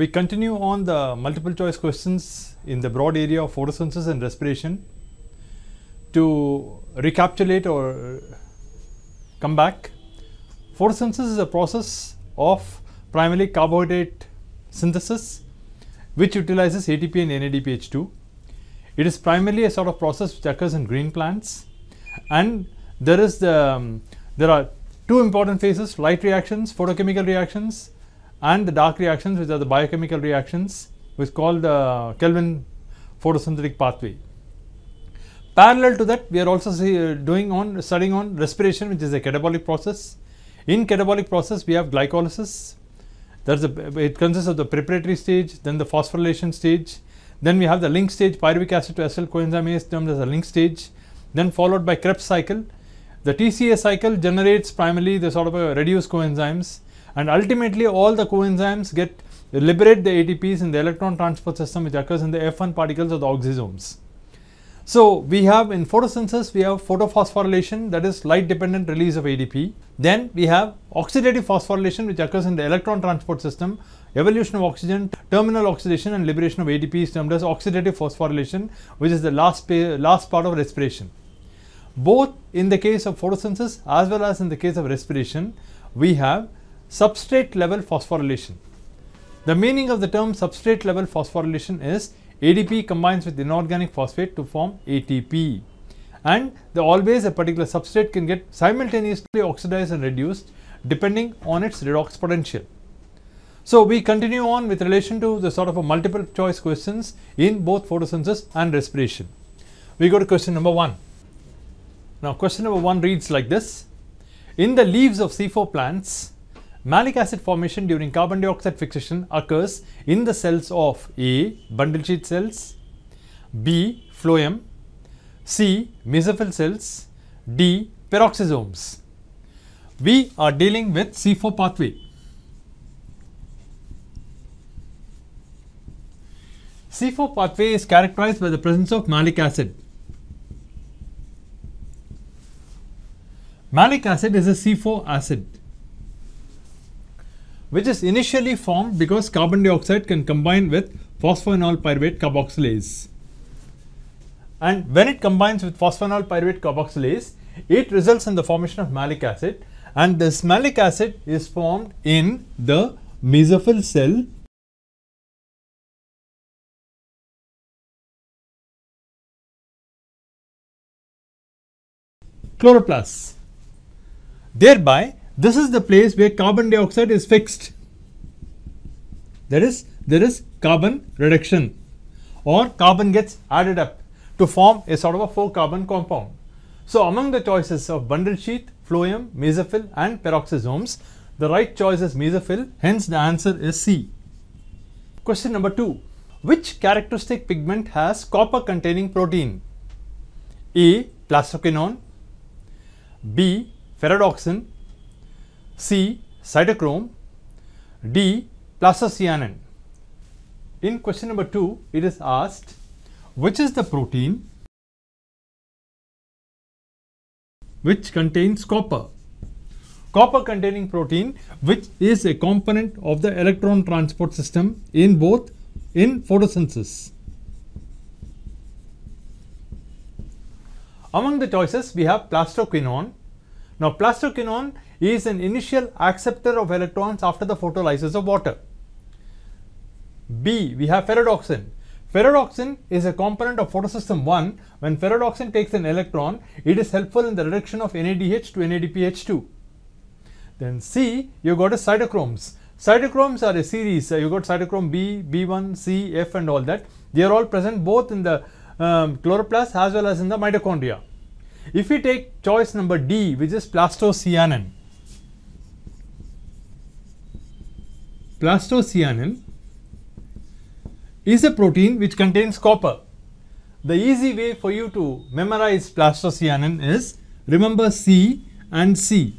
We continue on the multiple choice questions in the broad area of photosynthesis and respiration. To recapitulate or come back, photosynthesis is a process of primarily carbohydrate synthesis which utilizes ATP and NADPH2. It is primarily a sort of process which occurs in green plants and there is the um, there are two important phases light reactions photochemical reactions and the dark reactions which are the biochemical reactions which called the Calvin photosynthetic pathway. Parallel to that we are also see, uh, doing on studying on respiration which is a catabolic process. In catabolic process we have glycolysis that's a, it consists of the preparatory stage then the phosphorylation stage then we have the link stage pyruvic acid to acetyl coenzyme a termed as a link stage then followed by Krebs cycle. The TCA cycle generates primarily the sort of a reduced coenzymes and ultimately all the coenzymes get liberate the ATPs in the electron transport system which occurs in the F1 particles of the oxysomes. So, we have in photosynthesis we have photophosphorylation that is light dependent release of ADP. Then we have oxidative phosphorylation which occurs in the electron transport system, evolution of oxygen, terminal oxidation and liberation of ADP is termed as oxidative phosphorylation which is the last, last part of respiration. Both in the case of photosynthesis as well as in the case of respiration, we have substrate level phosphorylation. The meaning of the term substrate level phosphorylation is ADP combines with inorganic phosphate to form ATP and the always a particular substrate can get simultaneously oxidized and reduced depending on its redox potential. So, we continue on with relation to the sort of a multiple choice questions in both photosynthesis and respiration. We go to question number 1. Now, question number 1 reads like this. In the leaves of C4 plants, Malic acid formation during carbon dioxide fixation occurs in the cells of A. Bundle sheath cells, B. Phloem, C. Mesophyll cells, D. Peroxisomes. We are dealing with C4 pathway. C4 pathway is characterized by the presence of malic acid. Malic acid is a C4 acid which is initially formed because carbon dioxide can combine with phosphoenol pyruvate carboxylase. And when it combines with phosphoenol pyruvate carboxylase, it results in the formation of malic acid and this malic acid is formed in the mesophyll cell chloroplast. Thereby, this is the place where carbon dioxide is fixed. That is, there is carbon reduction or carbon gets added up to form a sort of a 4 carbon compound. So, among the choices of bundle sheath, phloem, mesophyll and peroxisomes, the right choice is mesophyll, hence the answer is C. Question number 2. Which characteristic pigment has copper containing protein? A. Plastoquinone B. Ferredoxin C. Cytochrome D. Plastocyanin. In question number 2, it is asked which is the protein which contains copper. Copper containing protein which is a component of the electron transport system in both in photosynthesis. Among the choices we have plastoquinone. Now plastoquinone is an initial acceptor of electrons after the photolysis of water. B. We have ferredoxin. Ferredoxin is a component of photosystem 1. When ferredoxin takes an electron, it is helpful in the reduction of NADH to NADPH2. Then C, you got a cytochromes. Cytochromes are a series. You got cytochrome B, B1, C, F and all that. They are all present both in the um, chloroplast as well as in the mitochondria. If we take choice number D, which is plastocyanin, plastocyanin is a protein which contains copper. The easy way for you to memorize plastocyanin is remember C and C.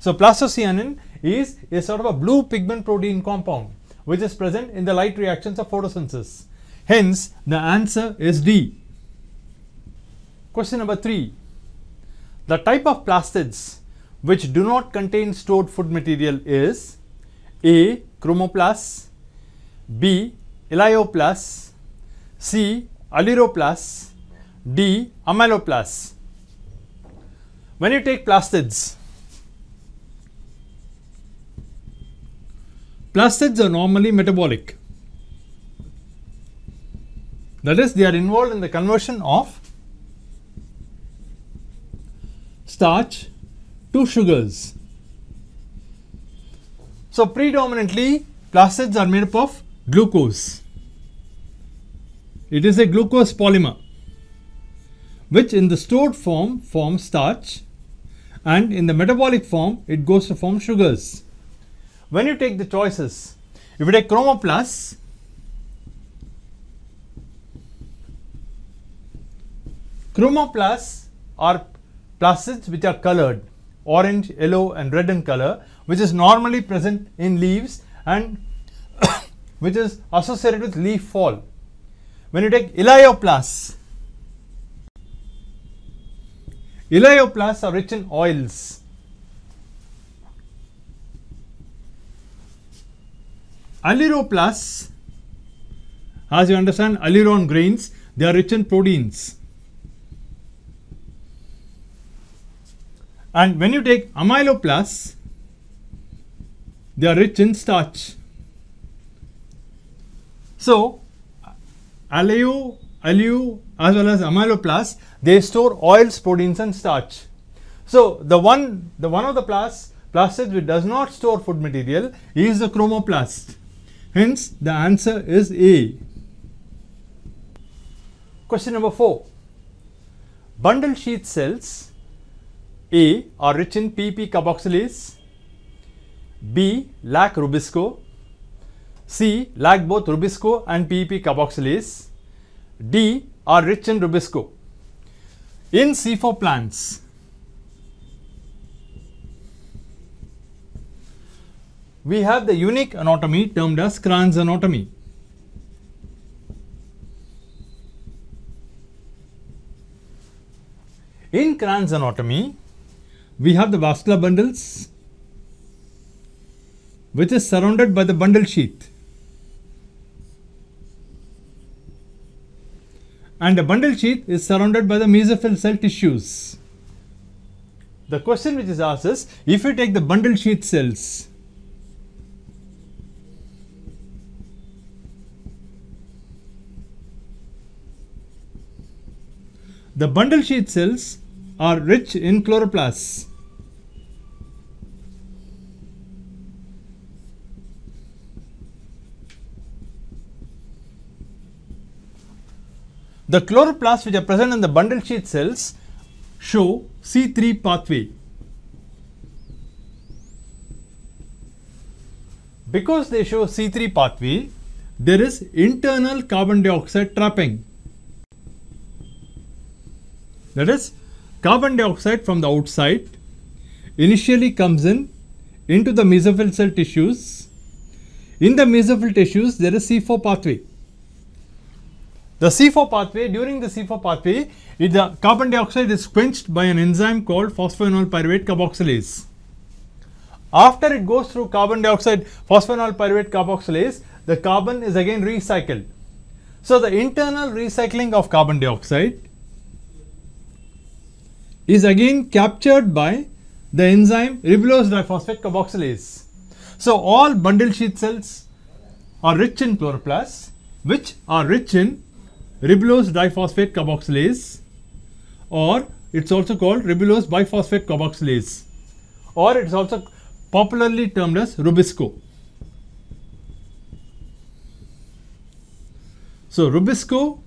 So, plastocyanin is a sort of a blue pigment protein compound which is present in the light reactions of photosynthesis. Hence, the answer is D. Question number 3. The type of plastids which do not contain stored food material is A chromoplasts, B. Elaioplast C. Aleuroplast D. Amyloplast When you take plastids, plastids are normally metabolic. That is, they are involved in the conversion of starch to sugars. So, predominantly plastids are made up of glucose. It is a glucose polymer which in the stored form forms starch and in the metabolic form it goes to form sugars. When you take the choices, if you take chromoplasts, chromoplasts are plastids which are colored orange, yellow and red in color which is normally present in leaves and which is associated with leaf fall. When you take elaioplasts, elaioplasts are rich in oils. Aleuroplasts, as you understand, aleurone grains, they are rich in proteins. And when you take amyloplasts, they are rich in starch. So, aleu, aleu as well as amyloplasts, they store oils, proteins and starch. So, the one, the one of the plasts, plastids which does not store food material is the chromoplast. Hence, the answer is A. Question number 4. Bundle sheath cells A are rich in PP carboxylase, B lack rubisco, C lack both rubisco and PP carboxylase, D are rich in rubisco. In C4 plants, we have the unique anatomy termed as Kranz anatomy. In Kranz anatomy, we have the vascular bundles which is surrounded by the bundle sheath. And the bundle sheath is surrounded by the mesophyll cell tissues. The question which is asked is, if you take the bundle sheath cells, the bundle sheath cells are rich in chloroplasts. The chloroplasts which are present in the bundle sheath cells show C3 pathway. Because they show C3 pathway, there is internal carbon dioxide trapping. That is, carbon dioxide from the outside initially comes in into the mesophyll cell tissues. In the mesophyll tissues, there is C4 pathway. The C4 pathway, during the C4 pathway, it, the carbon dioxide is quenched by an enzyme called phosphoenol pyruvate carboxylase. After it goes through carbon dioxide phosphoenol pyruvate carboxylase, the carbon is again recycled. So, the internal recycling of carbon dioxide is again captured by the enzyme ribulose diphosphate carboxylase. So, all bundle sheath cells are rich in chloroplasts which are rich in ribulose diphosphate carboxylase or it's also called ribulose biphosphate carboxylase or it's also popularly termed as rubisco. So, rubisco,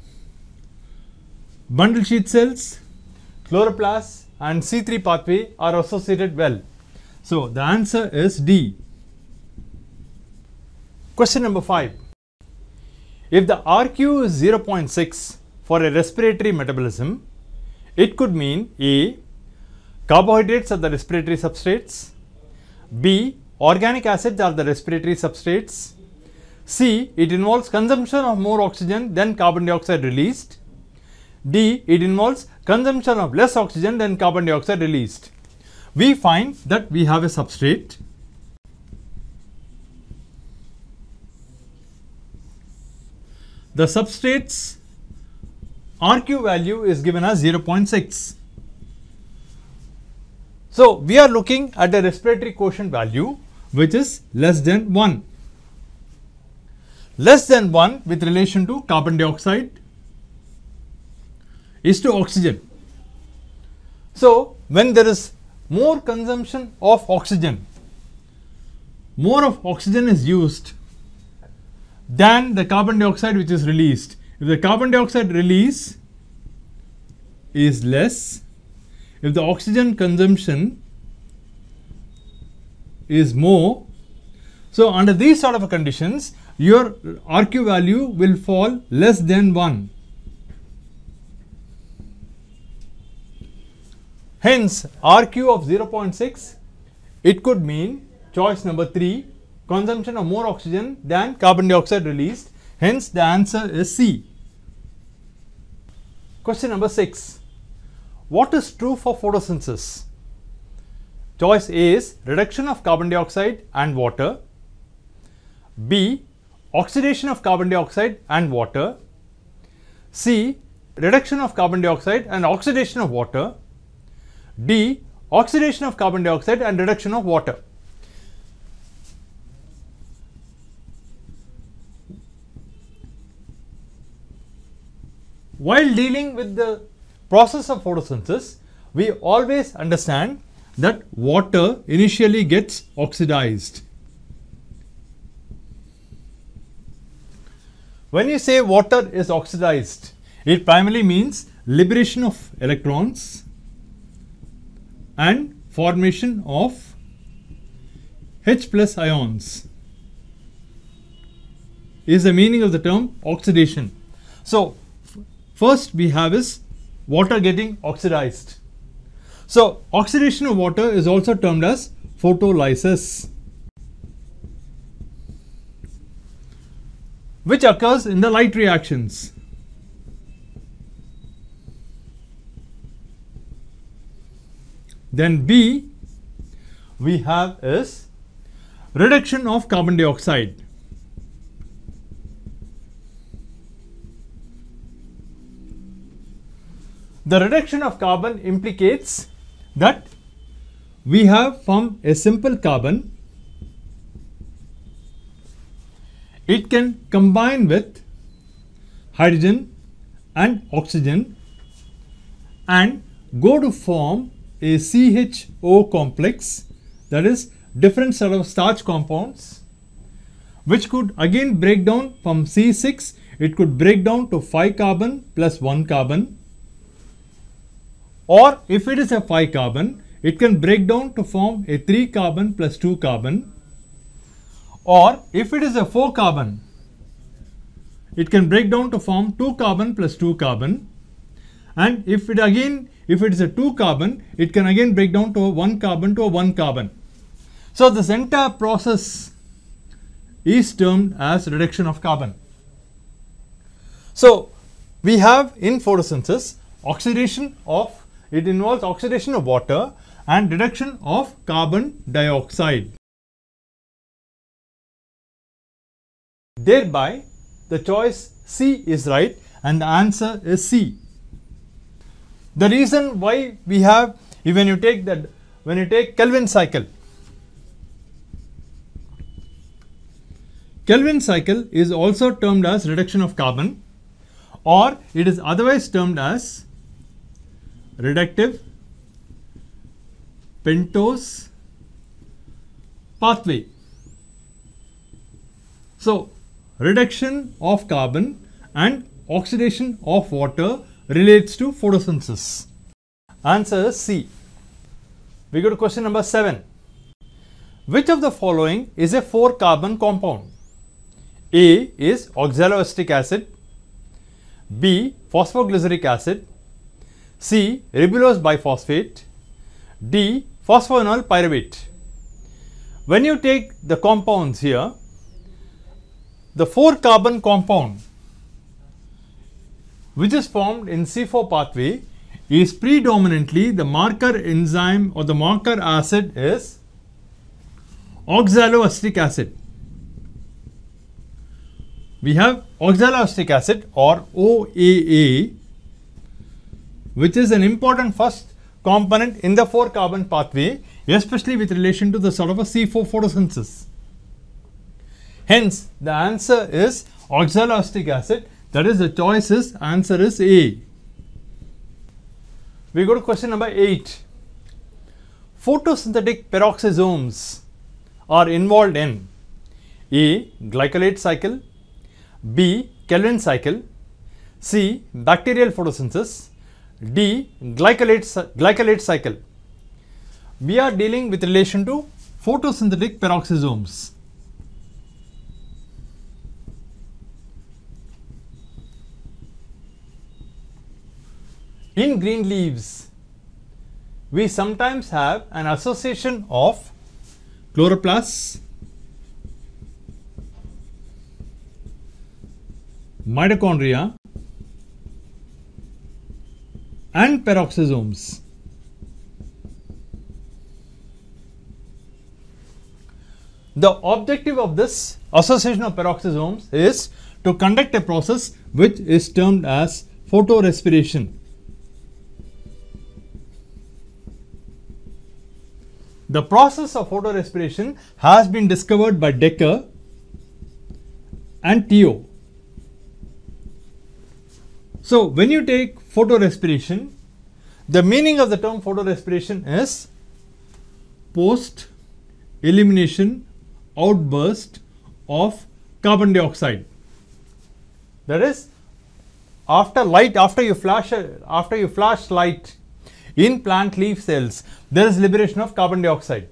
bundle sheath cells, chloroplasts and C3 pathway are associated well. So, the answer is D. Question number 5. If the RQ is 0.6 for a respiratory metabolism, it could mean A. Carbohydrates are the respiratory substrates, B. Organic acids are the respiratory substrates, C. It involves consumption of more oxygen than carbon dioxide released, D. It involves consumption of less oxygen than carbon dioxide released. We find that we have a substrate the substrate's RQ value is given as 0.6. So, we are looking at the respiratory quotient value which is less than 1. Less than 1 with relation to carbon dioxide is to oxygen. So, when there is more consumption of oxygen, more of oxygen is used than the carbon dioxide which is released. If the carbon dioxide release is less, if the oxygen consumption is more, so under these sort of conditions, your RQ value will fall less than 1. Hence, RQ of 0.6, it could mean choice number 3 consumption of more oxygen than carbon dioxide released. Hence, the answer is C. Question number 6. What is true for photosynthesis? Choice A is reduction of carbon dioxide and water. B. Oxidation of carbon dioxide and water. C. Reduction of carbon dioxide and oxidation of water. D. Oxidation of carbon dioxide and reduction of water. While dealing with the process of photosynthesis, we always understand that water initially gets oxidized. When you say water is oxidized, it primarily means liberation of electrons and formation of H plus ions is the meaning of the term oxidation. So, first we have is water getting oxidized. So, oxidation of water is also termed as photolysis which occurs in the light reactions. Then B we have is reduction of carbon dioxide. The reduction of carbon implicates that we have from a simple carbon, it can combine with hydrogen and oxygen and go to form a CHO complex that is different set of starch compounds which could again break down from C6 it could break down to 5 carbon plus 1 carbon or if it is a 5 carbon, it can break down to form a 3 carbon plus 2 carbon. Or if it is a 4 carbon, it can break down to form 2 carbon plus 2 carbon. And if it again, if it is a 2 carbon, it can again break down to a 1 carbon to a 1 carbon. So this entire process is termed as reduction of carbon. So we have in photosynthesis oxidation of it involves oxidation of water and reduction of carbon dioxide. Thereby, the choice C is right and the answer is C. The reason why we have, when you take that, when you take Calvin cycle, Calvin cycle is also termed as reduction of carbon or it is otherwise termed as reductive pentose pathway. So, reduction of carbon and oxidation of water relates to photosynthesis. Answer C. We go to question number 7. Which of the following is a 4 carbon compound? A is oxaloacetic acid, B phosphoglyceric acid, C. Ribulose biphosphate. D. Phosphoenol pyruvate. When you take the compounds here, the 4 carbon compound which is formed in C4 pathway is predominantly the marker enzyme or the marker acid is oxaloacetic acid. We have oxaloacetic acid or OAA which is an important first component in the 4 carbon pathway especially with relation to the sort of a C4 photosynthesis. Hence, the answer is oxaloacetic acid that is the choice is answer is A. We go to question number 8. Photosynthetic peroxisomes are involved in A. Glycolate cycle B. Calvin cycle C. Bacterial photosynthesis D. Glycolate, glycolate cycle we are dealing with relation to photosynthetic peroxisomes. In green leaves, we sometimes have an association of chloroplasts, mitochondria and peroxisomes. The objective of this association of peroxisomes is to conduct a process which is termed as photorespiration. The process of photorespiration has been discovered by Decker and Tio. So, when you take photorespiration, the meaning of the term photorespiration is post elimination outburst of carbon dioxide. That is, after light, after you flash, after you flash light in plant leaf cells, there is liberation of carbon dioxide.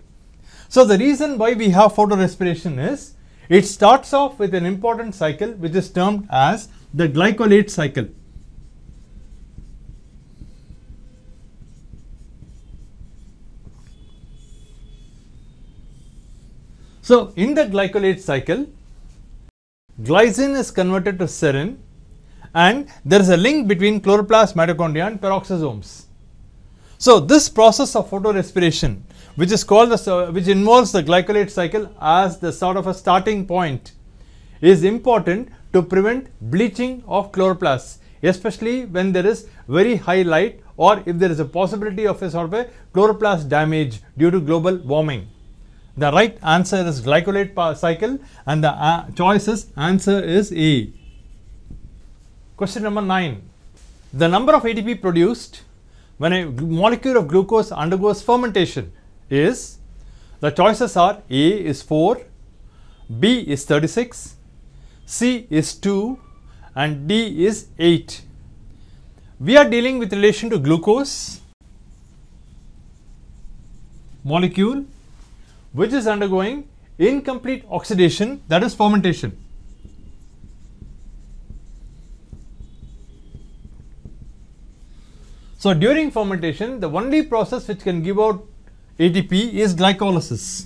So, the reason why we have photorespiration is, it starts off with an important cycle which is termed as the glycolate cycle. So, in the glycolate cycle, glycine is converted to serine and there is a link between chloroplast, mitochondria and peroxisomes. So, this process of photorespiration which is called the, which involves the glycolate cycle as the sort of a starting point is important to prevent bleaching of chloroplasts especially when there is very high light or if there is a possibility of a sort of a chloroplast damage due to global warming. The right answer is glycolate cycle and the uh, choice is answer is A. Question number 9. The number of ATP produced when a molecule of glucose undergoes fermentation is the choices are A is 4, B is 36, C is 2 and D is 8. We are dealing with relation to glucose molecule which is undergoing incomplete oxidation that is fermentation. So, during fermentation the only process which can give out ATP is glycolysis.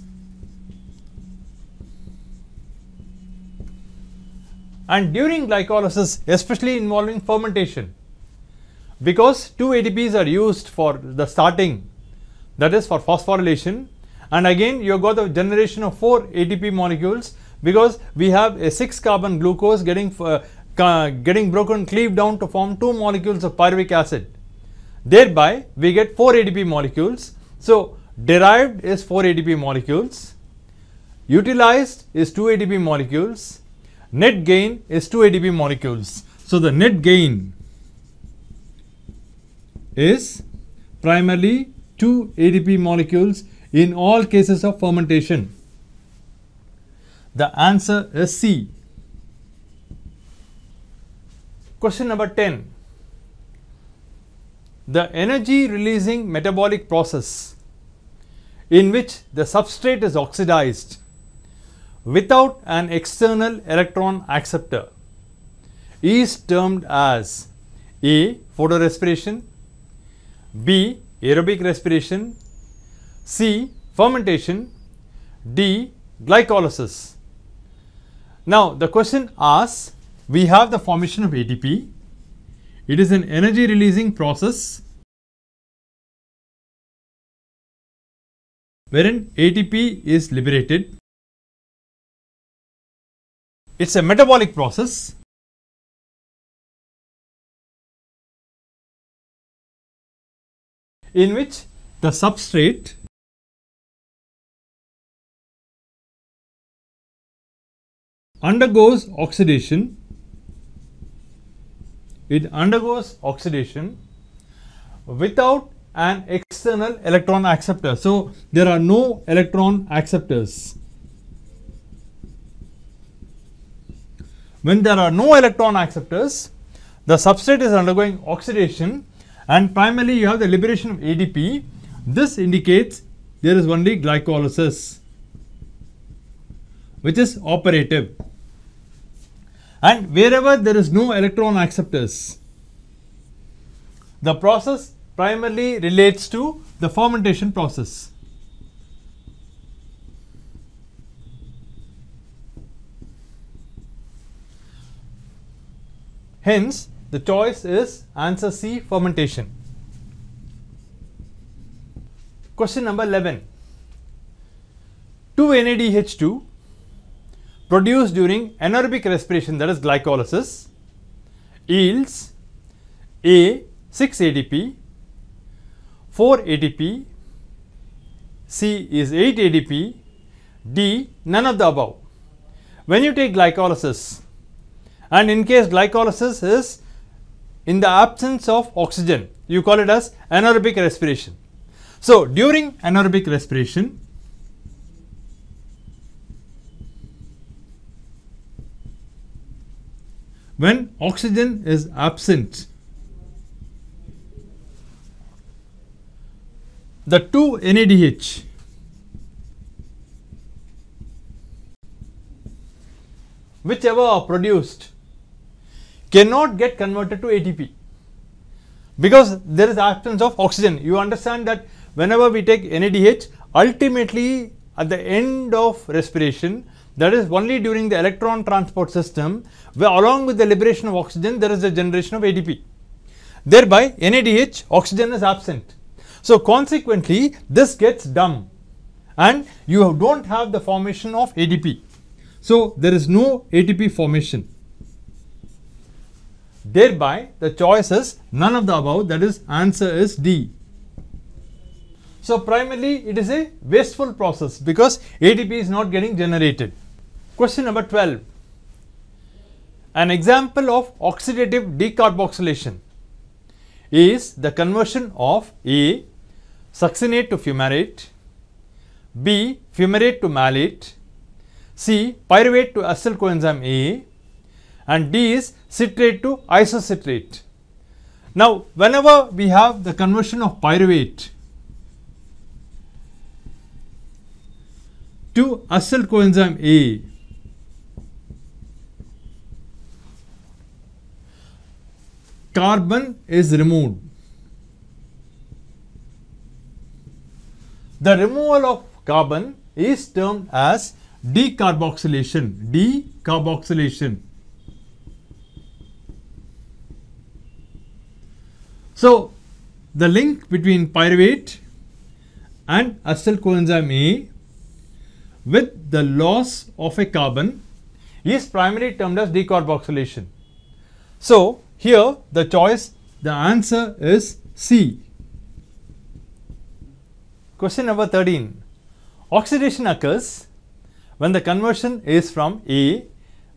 And during glycolysis especially involving fermentation because two ATPs are used for the starting that is for phosphorylation and again you have got the generation of 4 ATP molecules because we have a 6 carbon glucose getting uh, getting broken cleaved down to form 2 molecules of pyruvic acid. Thereby we get 4 ATP molecules. So derived is 4 ATP molecules, utilized is 2 ATP molecules, net gain is 2 ATP molecules. So the net gain is primarily 2 ATP molecules in all cases of fermentation? The answer is C. Question number 10. The energy releasing metabolic process in which the substrate is oxidized without an external electron acceptor is termed as A. Photorespiration B. Aerobic respiration C. Fermentation D. Glycolysis Now the question asks we have the formation of ATP. It is an energy releasing process wherein ATP is liberated. It's a metabolic process in which the substrate undergoes oxidation it undergoes oxidation without an external electron acceptor. So, there are no electron acceptors. When there are no electron acceptors, the substrate is undergoing oxidation and primarily you have the liberation of ADP. This indicates there is only glycolysis which is operative and wherever there is no electron acceptors the process primarily relates to the fermentation process. Hence, the choice is answer C fermentation. Question number 11. 2 NADH2 produced during anaerobic respiration that is glycolysis yields A 6 ADP 4 ADP, C is 8 ADP, D none of the above. When you take glycolysis and in case glycolysis is in the absence of oxygen, you call it as anaerobic respiration. So, during anaerobic respiration, when oxygen is absent the 2 NADH whichever are produced cannot get converted to ATP because there is absence of oxygen. You understand that whenever we take NADH ultimately at the end of respiration that is only during the electron transport system where along with the liberation of oxygen there is a generation of ATP. Thereby NADH oxygen is absent so, consequently this gets dumb and you do not have the formation of ADP. So, there is no ATP formation. Thereby the choice is none of the above that is answer is D. So, primarily it is a wasteful process because ATP is not getting generated. Question number 12. An example of oxidative decarboxylation is the conversion of A succinate to fumarate, B fumarate to malate, C pyruvate to acyl coenzyme A and D is citrate to isocitrate. Now, whenever we have the conversion of pyruvate to acyl coenzyme A, carbon is removed The removal of carbon is termed as decarboxylation. Decarboxylation. So, the link between pyruvate and acyl coenzyme A with the loss of a carbon is primarily termed as decarboxylation. So, here the choice, the answer is C. Question number 13. Oxidation occurs when the conversion is from A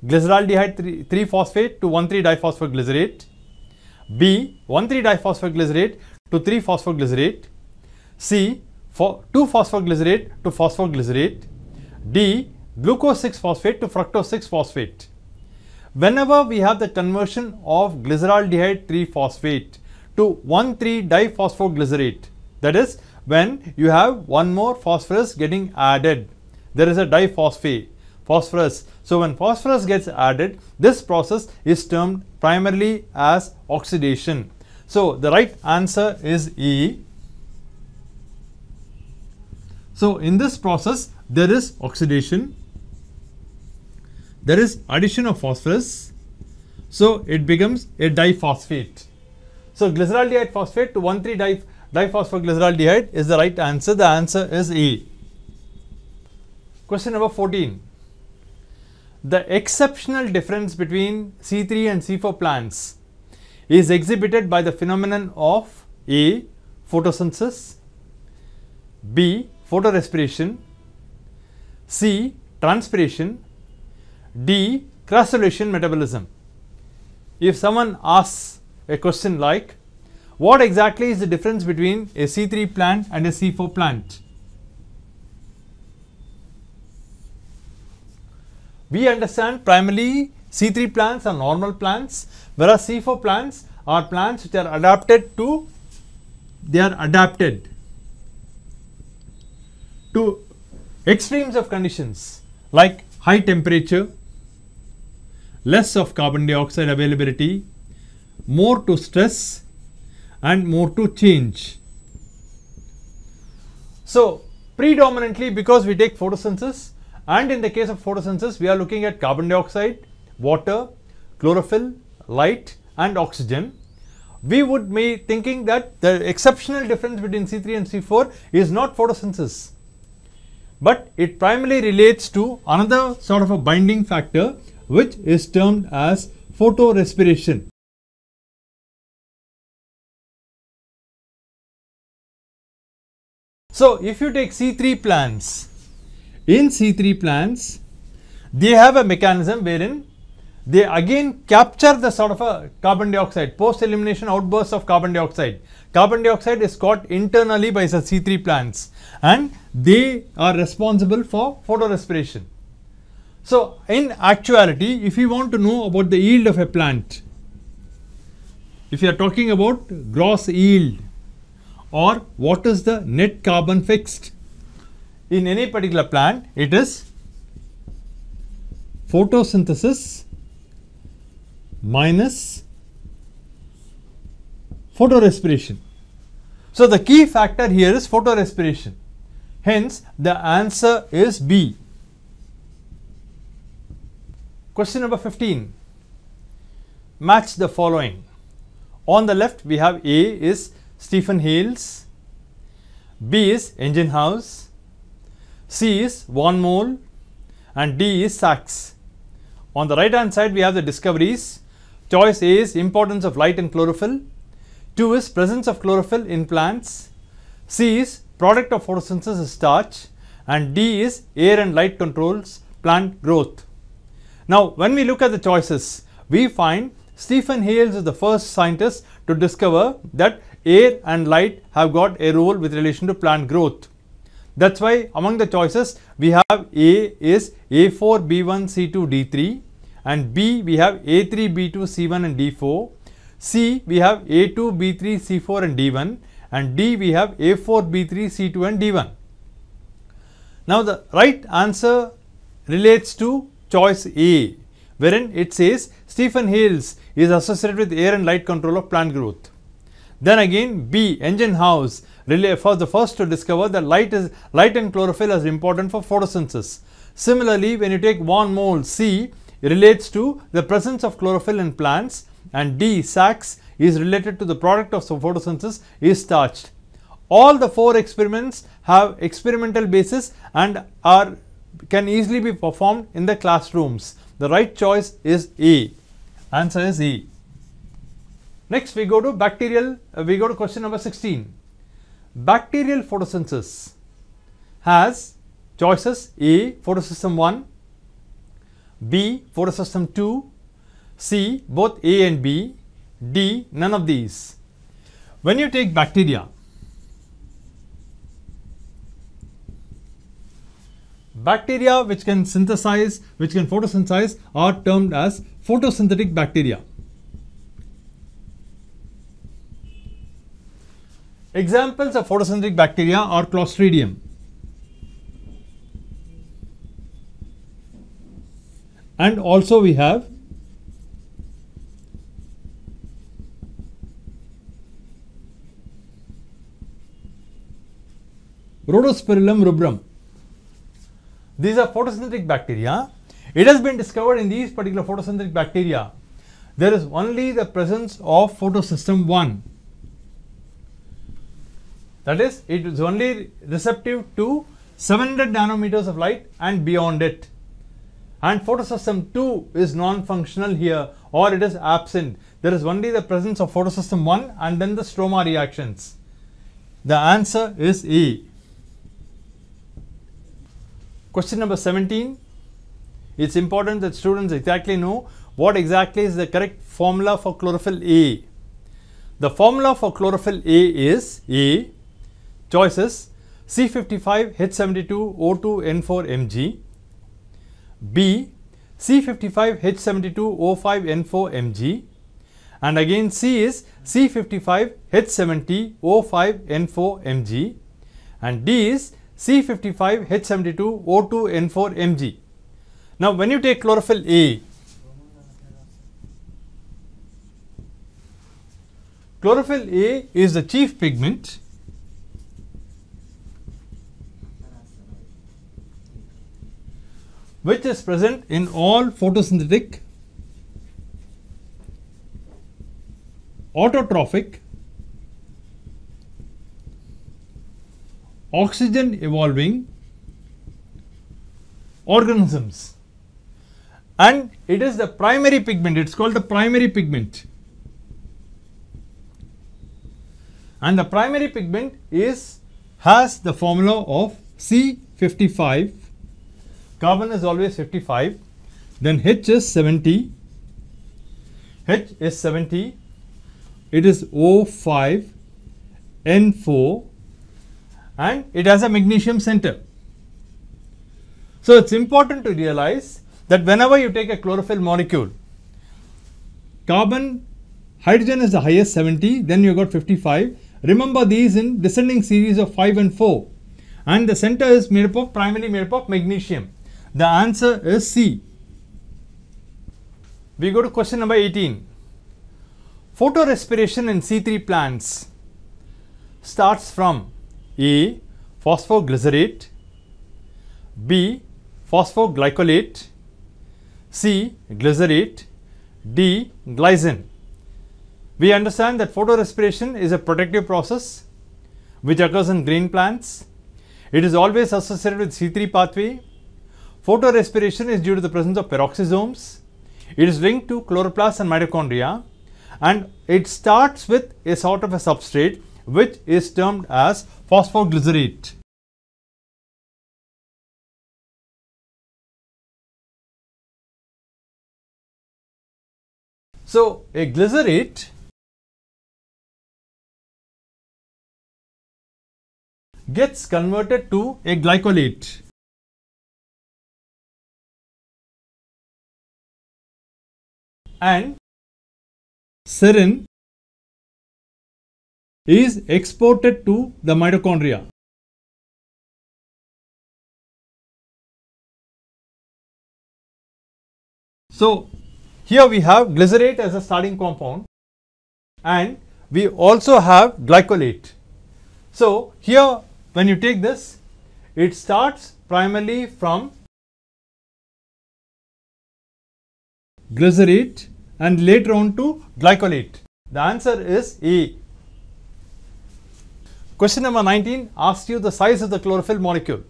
glyceraldehyde 3, phosphate to 1,3 diphosphoglycerate, B 1,3 diphosphoglycerate to 3 phosphoglycerate, C 2 phosphoglycerate to phosphoglycerate, D glucose 6 phosphate to fructose 6 phosphate. Whenever we have the conversion of glyceraldehyde 3 phosphate to 1,3 diphosphoglycerate that is when you have one more phosphorus getting added. There is a diphosphate phosphorus. So, when phosphorus gets added, this process is termed primarily as oxidation. So, the right answer is E. So, in this process, there is oxidation, there is addition of phosphorus. So, it becomes a diphosphate. So, glyceraldehyde phosphate to 1,3 diphosphoglyceraldehyde is the right answer. The answer is E. Question number 14. The exceptional difference between C3 and C4 plants is exhibited by the phenomenon of A photosynthesis, B. Photorespiration, C. Transpiration, D. Crassulacean metabolism. If someone asks a question like, what exactly is the difference between a C3 plant and a C4 plant? We understand primarily C3 plants are normal plants, whereas C4 plants are plants which are adapted to, they are adapted to extremes of conditions like high temperature, less of carbon dioxide availability, more to stress and more to change. So, predominantly because we take photosynthesis and in the case of photosynthesis we are looking at carbon dioxide, water, chlorophyll, light and oxygen. We would be thinking that the exceptional difference between C3 and C4 is not photosynthesis, but it primarily relates to another sort of a binding factor which is termed as photorespiration. So, if you take C3 plants, in C3 plants, they have a mechanism wherein they again capture the sort of a carbon dioxide, post elimination outbursts of carbon dioxide. Carbon dioxide is caught internally by the C3 plants and they are responsible for photorespiration. So, in actuality, if you want to know about the yield of a plant, if you are talking about gross yield or what is the net carbon fixed in any particular plant, it is photosynthesis minus photorespiration. So, the key factor here is photorespiration. Hence, the answer is B. Question number 15. Match the following. On the left, we have A is Stephen Hales, B is Ingenhousz, C is Von Mohl, and D is Sachs. On the right hand side, we have the discoveries. Choice A is importance of light and chlorophyll. 2 is presence of chlorophyll in plants. C is product of photosynthesis is starch. And D is air and light controls plant growth. Now, when we look at the choices, we find Stephen Hales is the first scientist to discover that air and light have got a role with relation to plant growth. That's why among the choices we have A is A4, B1, C2, D3 and B we have A3, B2, C1 and D4. C we have A2, B3, C4 and D1 and D we have A4, B3, C2 and D1. Now the right answer relates to choice A wherein it says Stephen Hales is associated with air and light control of plant growth. Then again B Ingenhousz for the first to discover that light is light and chlorophyll is important for photosynthesis. Similarly, when you take von Mohl C relates to the presence of chlorophyll in plants and D Sachs is related to the product of photosynthesis is starched. All the four experiments have experimental basis and are can easily be performed in the classrooms. The right choice is A. Answer is E. Next we go to bacterial, uh, we go to question number 16. Bacterial photosynthesis has choices A photosystem 1, B photosystem 2, C both A and B, D none of these. When you take bacteria, bacteria which can synthesize, which can photosynthesize are termed as photosynthetic bacteria. Examples of photosynthetic bacteria are Clostridium. And also we have Rhodospirillum rubrum. These are photosynthetic bacteria. It has been discovered in these particular photosynthetic bacteria. There is only the presence of photosystem 1 that is, it is only receptive to 700 nanometers of light and beyond it. And photosystem 2 is non-functional here or it is absent. There is only the presence of photosystem 1 and then the stroma reactions. The answer is A. Question number 17. It's important that students exactly know what exactly is the correct formula for chlorophyll A. The formula for chlorophyll A is A choices C55H72O2N4Mg, B C55H72O5N4Mg and again C is C55H70O5N4Mg and D is C55H72O2N4Mg. Now when you take chlorophyll A, chlorophyll A is the chief pigment which is present in all photosynthetic, autotrophic, oxygen evolving organisms. And it is the primary pigment. It is called the primary pigment. And the primary pigment is has the formula of C55 carbon is always 55 then H is 70 H is 70 it is O5 N4 and it has a magnesium center. So, it is important to realize that whenever you take a chlorophyll molecule, carbon, hydrogen is the highest 70, then you got 55. Remember these in descending series of 5 and 4 and the center is made up of primarily made up of magnesium. The answer is C. We go to question number 18. Photorespiration in C3 plants starts from A. Phosphoglycerate B. Phosphoglycolate C. Glycerate D. Glycine. We understand that photorespiration is a protective process which occurs in green plants. It is always associated with C3 pathway Photorespiration is due to the presence of peroxisomes. It is linked to chloroplasts and mitochondria and it starts with a sort of a substrate which is termed as phosphoglycerate. So, a glycerate gets converted to a glycolate. and serine is exported to the mitochondria. So, here we have glycerate as a starting compound and we also have glycolate. So, here when you take this, it starts primarily from glycerate and later on to glycolate. The answer is A. Question number 19 asks you the size of the chlorophyll molecule.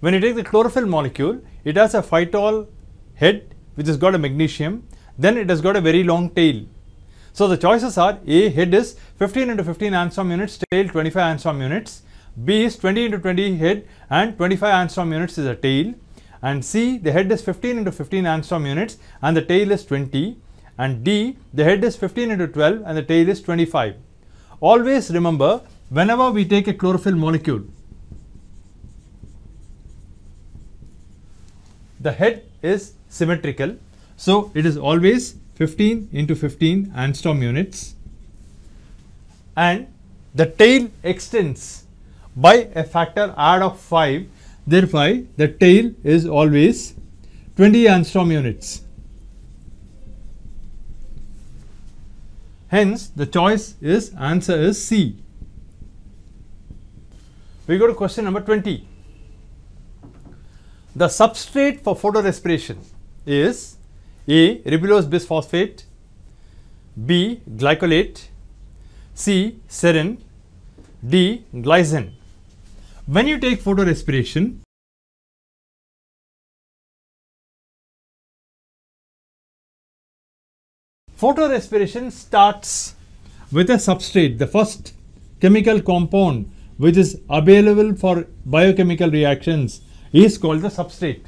When you take the chlorophyll molecule, it has a phytol head which has got a magnesium, then it has got a very long tail. So, the choices are A head is 15 into 15 angstrom units, tail 25 angstrom units, B is 20 into 20 head and 25 angstrom units is a tail and C the head is 15 into 15 angstrom units and the tail is 20 and D the head is 15 into 12 and the tail is 25. Always remember whenever we take a chlorophyll molecule the head is symmetrical. So, it is always 15 into 15 angstrom units and the tail extends by a factor add of 5 Therefore, the tail is always 20 angstrom units. Hence, the choice is answer is C. We go to question number 20. The substrate for photorespiration is A. Ribulose bisphosphate, B. Glycolate, C. Serine, D. Glycine. When you take photorespiration, photorespiration starts with a substrate. The first chemical compound which is available for biochemical reactions is called the substrate.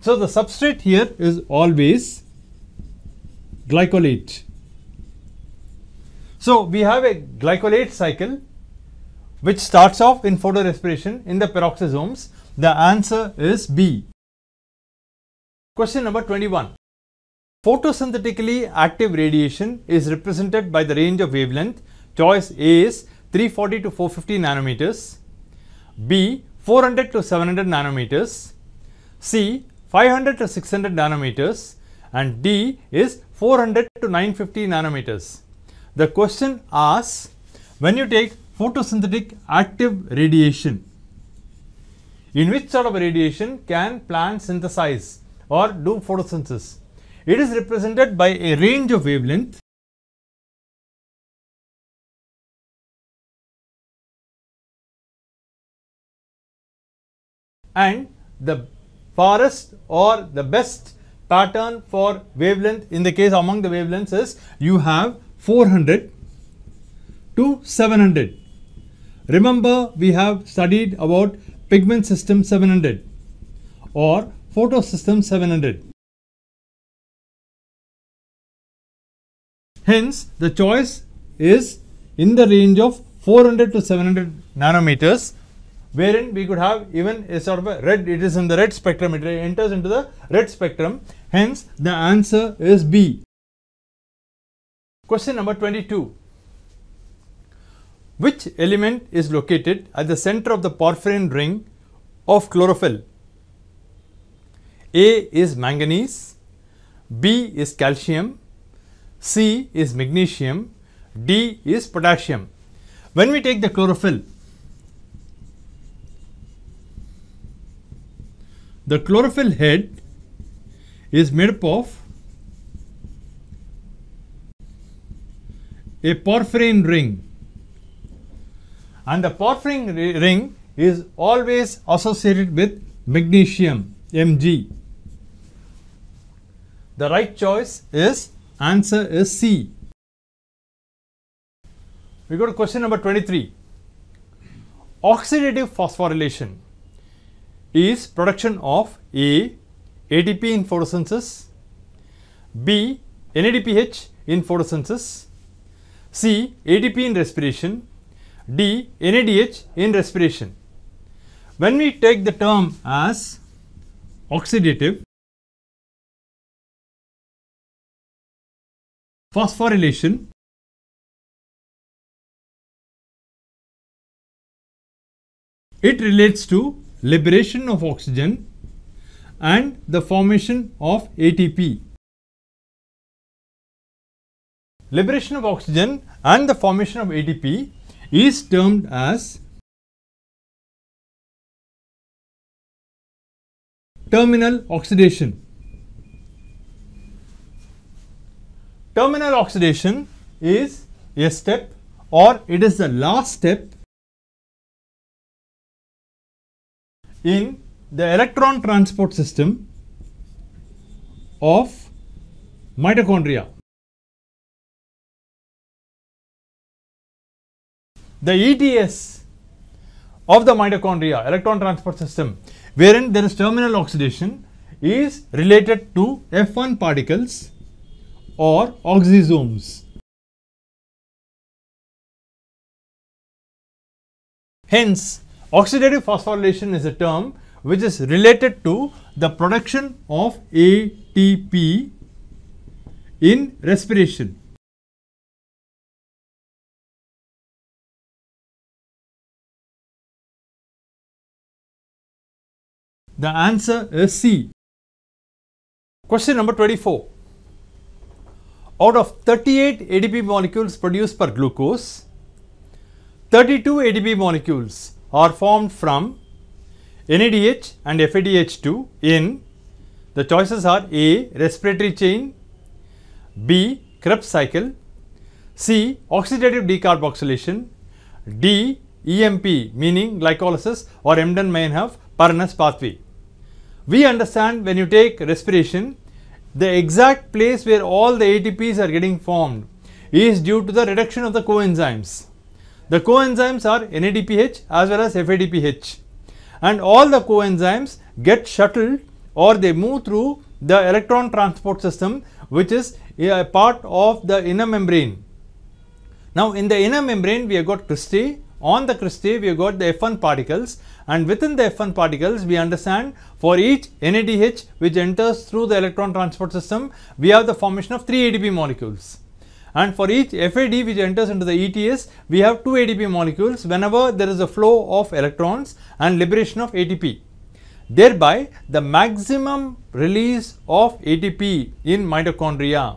So, the substrate here is always glycolate. So, we have a glycolate cycle which starts off in photorespiration in the peroxisomes. The answer is B. Question number 21. Photosynthetically active radiation is represented by the range of wavelength. Choice A is 340 to 450 nanometers, B 400 to 700 nanometers, C 500 to 600 nanometers and D is 400 to 950 nanometers. The question asks when you take photosynthetic active radiation, in which sort of radiation can plant synthesize or do photosynthesis? It is represented by a range of wavelength and the farthest or the best pattern for wavelength in the case among the wavelengths is you have 400 to 700. Remember we have studied about pigment system 700 or photo system 700. Hence the choice is in the range of 400 to 700 nanometers wherein we could have even a sort of a red, it is in the red spectrum, it enters into the red spectrum. Hence, the answer is B. Question number 22. Which element is located at the center of the porphyrin ring of chlorophyll? A is manganese, B is calcium, C is magnesium, D is potassium. When we take the chlorophyll, The chlorophyll head is made up of a porphyrin ring and the porphyrin ring is always associated with magnesium Mg. The right choice is answer is C. We go to question number 23. Oxidative phosphorylation is production of A. ATP in photosynthesis, B. NADPH in photosynthesis, C. ATP in respiration, D. NADH in respiration. When we take the term as oxidative, phosphorylation, it relates to liberation of oxygen and the formation of ATP. Liberation of oxygen and the formation of ATP is termed as terminal oxidation. Terminal oxidation is a step or it is the last step in the electron transport system of mitochondria. The ETS of the mitochondria electron transport system wherein there is terminal oxidation is related to F1 particles or oxysomes. Hence, Oxidative phosphorylation is a term which is related to the production of ATP in respiration. The answer is C. Question number 24. Out of 38 ATP molecules produced per glucose, 32 ATP molecules are formed from NADH and FADH2 in the choices are A respiratory chain, B Krebs cycle, C oxidative decarboxylation, D EMP meaning glycolysis or Embden-Meinhof Parnas pathway. We understand when you take respiration, the exact place where all the ATPs are getting formed is due to the reduction of the coenzymes. The coenzymes are NADPH as well as FADPH and all the coenzymes get shuttled or they move through the electron transport system which is a part of the inner membrane. Now in the inner membrane we have got cristae, on the cristae we have got the F1 particles. And within the F1 particles we understand for each NADH which enters through the electron transport system we have the formation of 3 ATP molecules and for each FAD which enters into the ETS we have 2 ATP molecules whenever there is a flow of electrons and liberation of ATP. Thereby the maximum release of ATP in mitochondria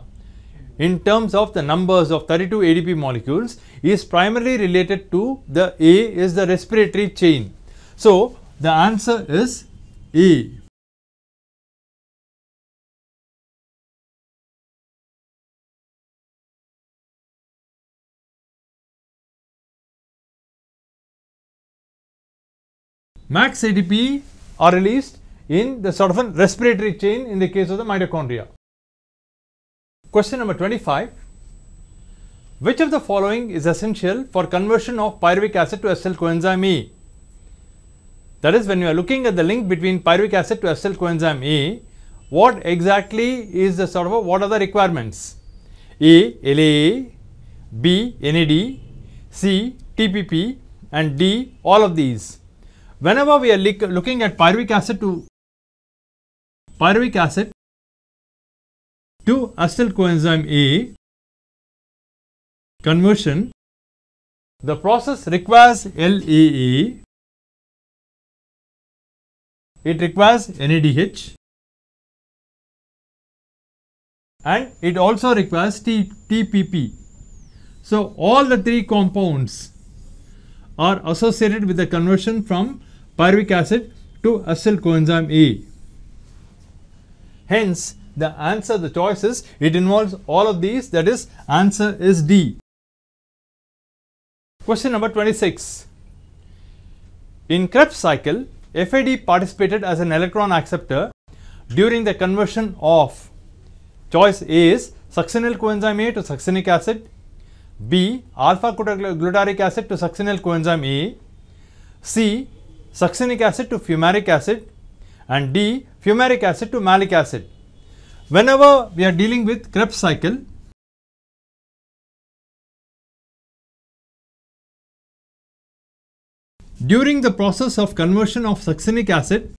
in terms of the numbers of 32 ATP molecules is primarily related to the A is the respiratory chain. So, the answer is A. Max ATP are released in the sort of a respiratory chain in the case of the mitochondria. Question number 25. Which of the following is essential for conversion of pyruvic acid to acetyl coenzyme E? That is when you are looking at the link between pyruvic acid to acetyl coenzyme E, what exactly is the sort of a, what are the requirements? A LAA, B NAD, C TPP and D all of these. Whenever we are looking at pyruvic acid to pyruvic acid to acetyl coenzyme A conversion, the process requires LAA, it requires NADH and it also requires T, TPP. So, all the three compounds are associated with the conversion from pyruvic acid to acetyl coenzyme A. Hence, the answer, the choice is, it involves all of these that is answer is D. Question number 26. In Krebs cycle, FAD participated as an electron acceptor during the conversion of choice A is succinyl coenzyme A to succinic acid, B alpha glutaric acid to succinyl coenzyme A, C succinic acid to fumaric acid and D fumaric acid to malic acid. Whenever we are dealing with Krebs cycle, during the process of conversion of succinic acid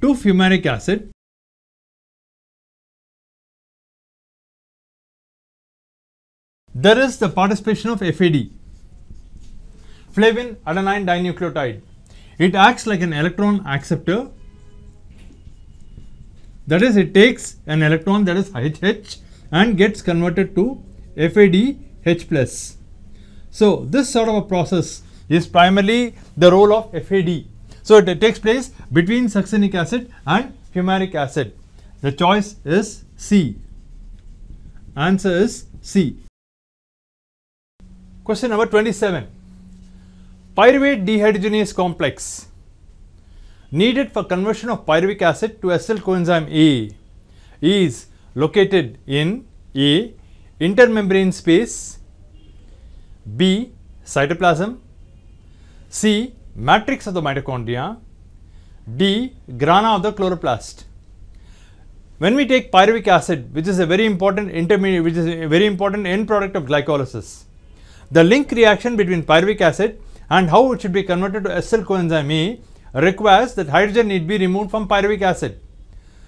to fumaric acid, there is the participation of FAD, flavin adenine dinucleotide. It acts like an electron acceptor that is, it takes an electron that is HH and gets converted to FADH plus. So, this sort of a process is primarily the role of FAD. So, it, it takes place between succinic acid and fumaric acid. The choice is C. Answer is C. Question number 27. Pyruvate dehydrogenase complex needed for conversion of pyruvic acid to acetyl coenzyme A is located in A intermembrane space, B cytoplasm, C matrix of the mitochondria, D grana of the chloroplast. When we take pyruvic acid which is a very important intermediate which is a very important end product of glycolysis, the link reaction between pyruvic acid and how it should be converted to acetyl coenzyme A requires that hydrogen need be removed from pyruvic acid.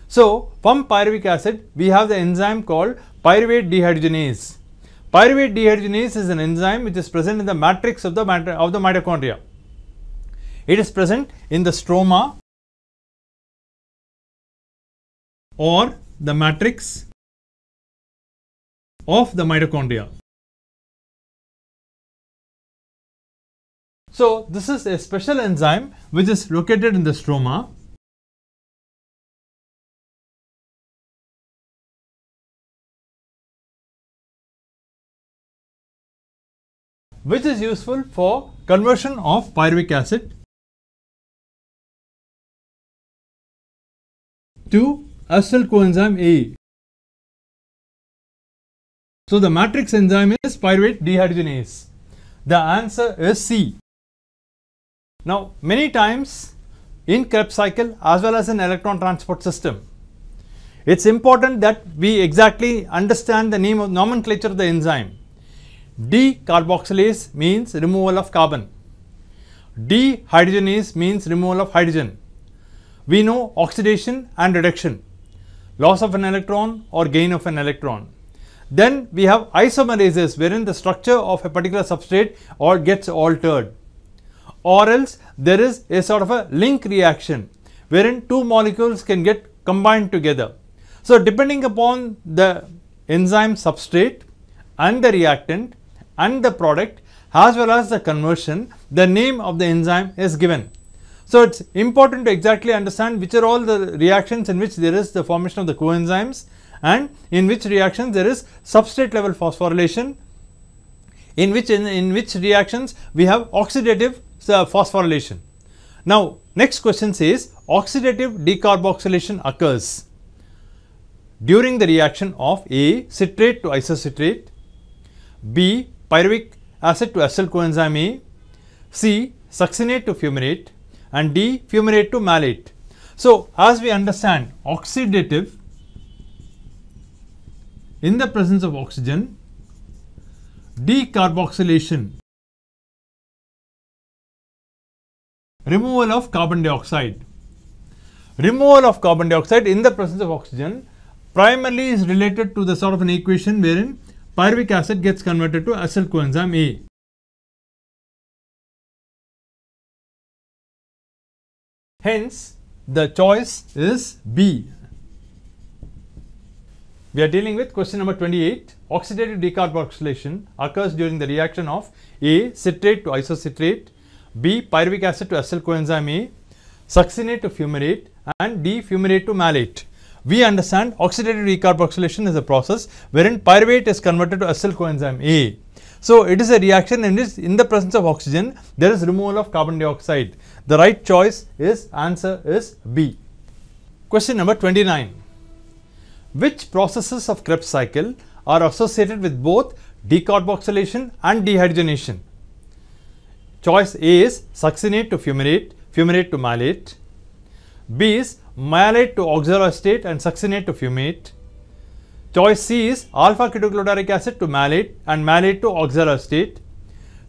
So, from pyruvic acid we have the enzyme called pyruvate dehydrogenase. Pyruvate dehydrogenase is an enzyme which is present in the matrix of the, of the mitochondria. It is present in the stroma or the matrix of the mitochondria. So, this is a special enzyme which is located in the stroma which is useful for conversion of pyruvic acid to acetyl coenzyme A. So the matrix enzyme is pyruvate dehydrogenase. The answer is C. Now many times in Krebs cycle as well as in electron transport system, it's important that we exactly understand the name of nomenclature of the enzyme. Decarboxylase means removal of carbon. Dehydrogenase means removal of hydrogen. We know oxidation and reduction, loss of an electron or gain of an electron. Then we have isomerases wherein the structure of a particular substrate or gets altered or else there is a sort of a link reaction wherein two molecules can get combined together. So, depending upon the enzyme substrate and the reactant and the product as well as the conversion, the name of the enzyme is given. So, it is important to exactly understand which are all the reactions in which there is the formation of the coenzymes and in which reactions there is substrate level phosphorylation, in which in, in which reactions we have oxidative uh, phosphorylation. Now, next question says oxidative decarboxylation occurs during the reaction of A citrate to isocitrate, B pyruvic acid to acyl coenzyme A, C succinate to fumarate and D fumarate to malate. So, as we understand oxidative in the presence of oxygen decarboxylation removal of carbon dioxide removal of carbon dioxide in the presence of oxygen primarily is related to the sort of an equation wherein pyruvic acid gets converted to acyl coenzyme A. Hence, the choice is B. We are dealing with question number 28. Oxidative decarboxylation occurs during the reaction of A. Citrate to isocitrate, B. Pyruvic acid to acyl coenzyme A, succinate to fumarate and D. Fumarate to malate we understand oxidative decarboxylation is a process wherein pyruvate is converted to acyl coenzyme A. So, it is a reaction in which in the presence of oxygen there is removal of carbon dioxide. The right choice is answer is B. Question number 29. Which processes of Krebs cycle are associated with both decarboxylation and dehydrogenation? Choice A is succinate to fumarate, fumarate to malate. B is malate to oxaloacetate and succinate to fumate. Choice C is alpha ketoglutaric acid to malate and malate to oxaloacetate.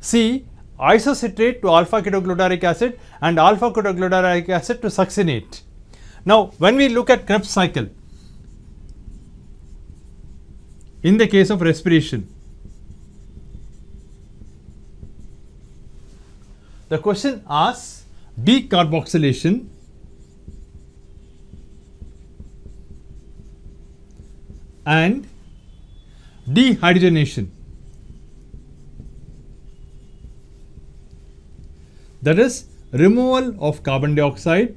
C isocitrate to alpha ketoglutaric acid and alpha ketoglutaric acid to succinate. Now, when we look at Krebs cycle, in the case of respiration, the question asks decarboxylation and dehydrogenation. That is removal of carbon dioxide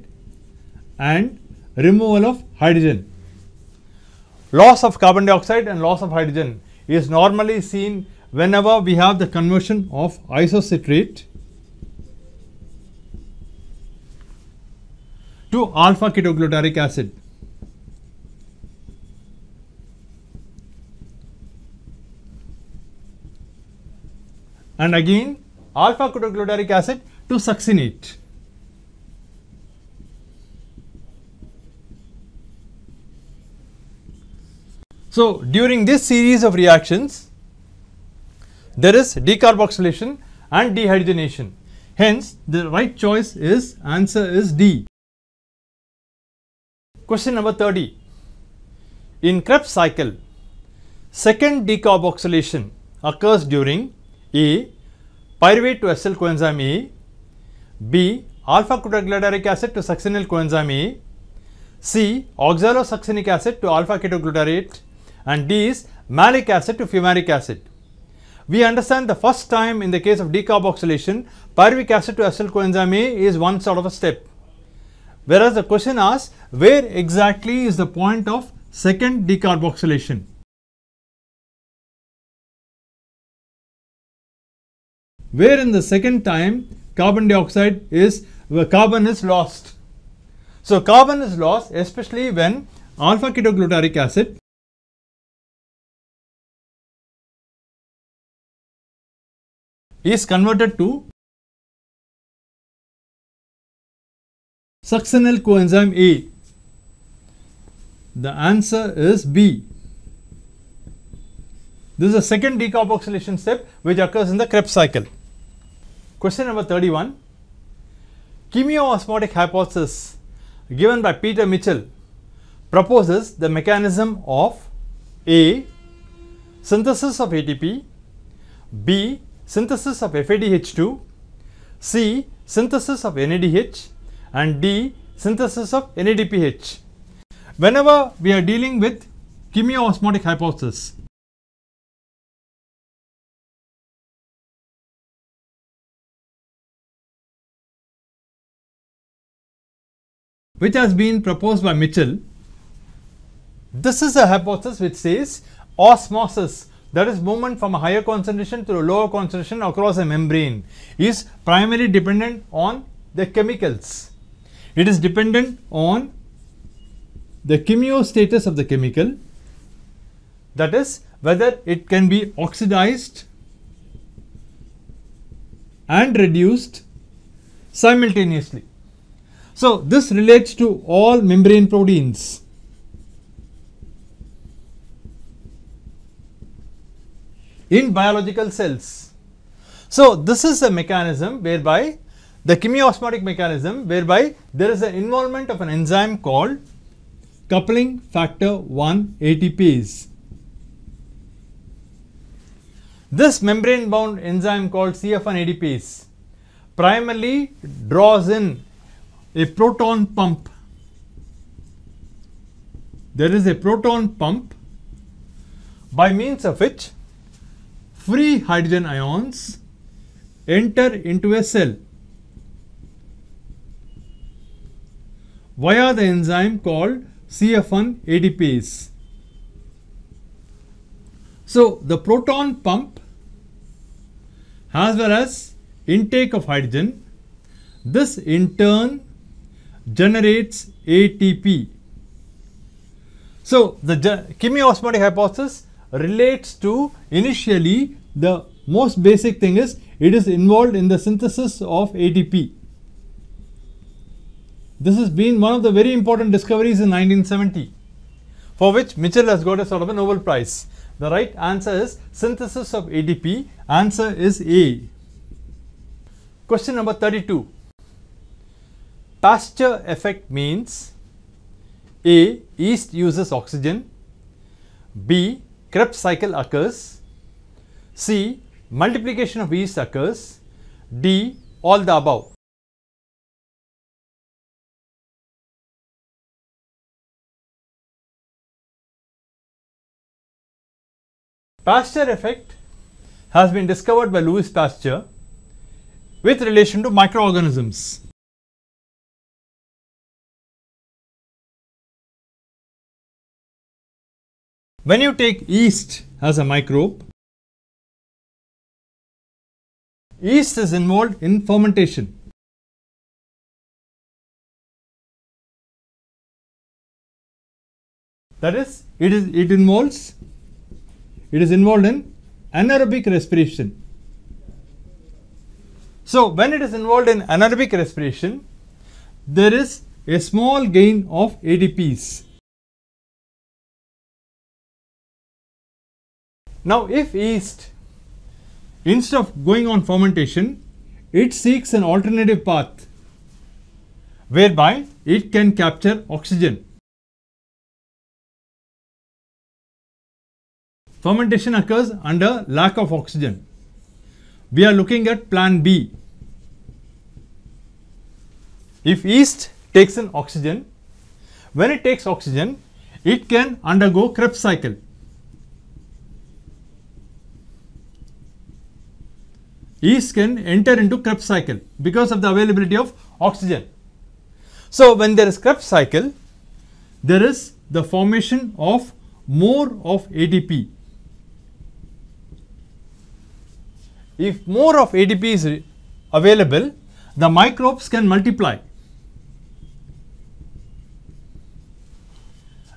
and removal of hydrogen. Loss of carbon dioxide and loss of hydrogen is normally seen whenever we have the conversion of isocitrate to alpha ketoglutaric acid. and again alpha ketoglutaric acid to succinate. So, during this series of reactions, there is decarboxylation and dehydrogenation. Hence, the right choice is answer is D. Question number 30. In Krebs cycle, second decarboxylation occurs during a. Pyruvate to acyl coenzyme A. B. Alpha ketoglutaric acid to succinyl coenzyme A. C. Oxalosuccinic acid to alpha ketoglutarate and D is malic acid to fumaric acid. We understand the first time in the case of decarboxylation, pyruvic acid to acyl coenzyme A is one sort of a step. Whereas the question asks where exactly is the point of second decarboxylation. Where in the second time carbon dioxide is where carbon is lost. So carbon is lost especially when alpha-ketoglutaric acid is converted to succinyl coenzyme A? The answer is B. This is the second decarboxylation step which occurs in the Krebs cycle. Question number 31. Chemiosmotic hypothesis given by Peter Mitchell proposes the mechanism of A. Synthesis of ATP B. Synthesis of FADH2 C. Synthesis of NADH and D. Synthesis of NADPH. Whenever we are dealing with chemiosmotic hypothesis, which has been proposed by Mitchell. This is a hypothesis which says osmosis that is movement from a higher concentration to a lower concentration across a membrane is primarily dependent on the chemicals. It is dependent on the chemiostatus of the chemical that is whether it can be oxidized and reduced simultaneously. So, this relates to all membrane proteins. in biological cells. So, this is a mechanism whereby the chemiosmotic mechanism whereby there is an involvement of an enzyme called coupling factor 1 ATPase. This membrane bound enzyme called CF1 ATPase primarily draws in a proton pump. There is a proton pump by means of which free hydrogen ions enter into a cell via the enzyme called CF1 ATPase. So, the proton pump as well as intake of hydrogen, this in turn generates ATP. So, the chemiosmotic hypothesis relates to initially the most basic thing is it is involved in the synthesis of ATP. This has been one of the very important discoveries in 1970 for which Mitchell has got a sort of a Nobel Prize. The right answer is synthesis of ATP. Answer is A. Question number 32. Pasteur effect means A. Yeast uses oxygen. B. Krebs cycle occurs. C. Multiplication of yeast occurs. D. All the above. Pasteur effect has been discovered by Louis Pasteur with relation to microorganisms. When you take yeast as a microbe, yeast is involved in fermentation. That is, it is it involves it is involved in anaerobic respiration. So, when it is involved in anaerobic respiration, there is a small gain of ATPs. Now, if yeast instead of going on fermentation, it seeks an alternative path whereby it can capture oxygen. Fermentation occurs under lack of oxygen. We are looking at plan B. If yeast takes in oxygen, when it takes oxygen, it can undergo Krebs cycle. yeast can enter into Krebs cycle because of the availability of oxygen. So, when there is Krebs cycle, there is the formation of more of ATP. if more of ADP is available, the microbes can multiply.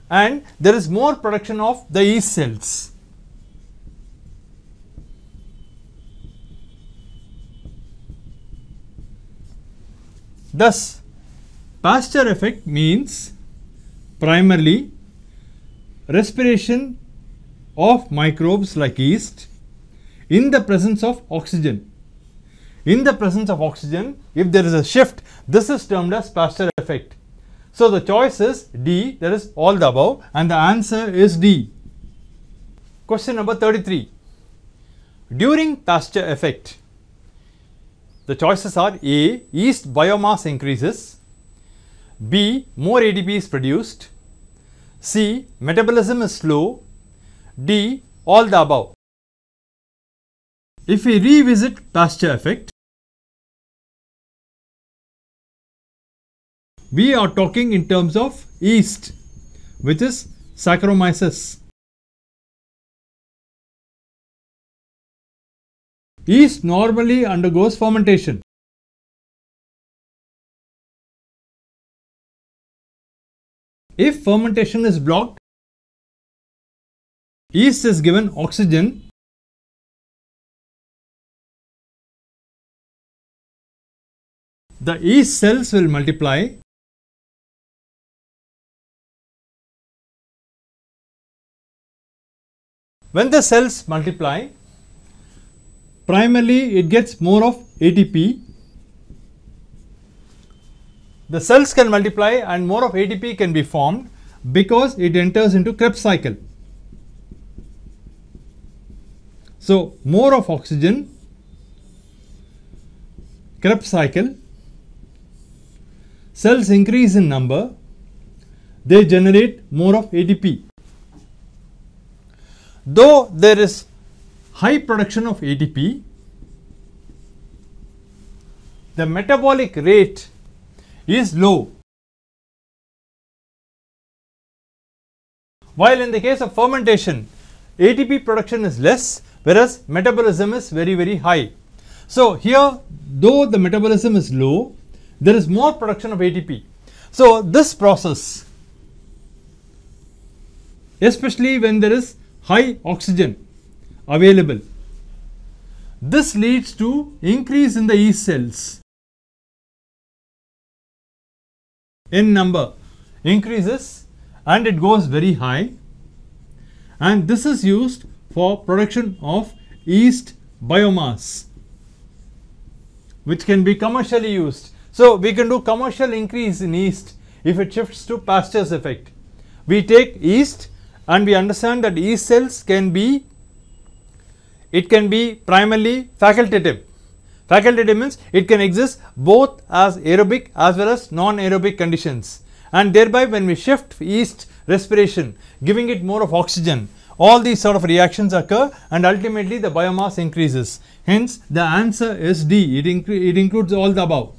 And there is more production of the yeast cells. Thus, Pasteur effect means primarily respiration of microbes like yeast in the presence of oxygen. In the presence of oxygen, if there is a shift, this is termed as Pasteur effect. So, the choice is D, that is all the above, and the answer is D. Question number 33. During Pasteur effect, the choices are A. Yeast biomass increases, B. More ATP is produced, C. Metabolism is slow, D. All the above. If we revisit Pasteur effect, we are talking in terms of yeast which is Saccharomyces. Yeast normally undergoes fermentation. If fermentation is blocked, yeast is given oxygen the yeast cells will multiply when the cells multiply primarily it gets more of ATP the cells can multiply and more of ATP can be formed because it enters into Krebs cycle. So, more of oxygen, Krebs cycle, cells increase in number, they generate more of ATP. Though there is high production of ATP, the metabolic rate is low. While in the case of fermentation, ATP production is less whereas metabolism is very very high. So, here though the metabolism is low, there is more production of ATP. So, this process especially when there is high oxygen available, this leads to increase in the yeast cells in number increases and it goes very high and this is used for production of yeast biomass which can be commercially used. So, we can do commercial increase in yeast if it shifts to Pasteur's effect. We take yeast and we understand that yeast cells can be it can be primarily facultative Facultative means it can exist both as aerobic as well as non-aerobic conditions and thereby when we shift yeast respiration giving it more of oxygen all these sort of reactions occur and ultimately the biomass increases. Hence the answer is D it, it includes all the above.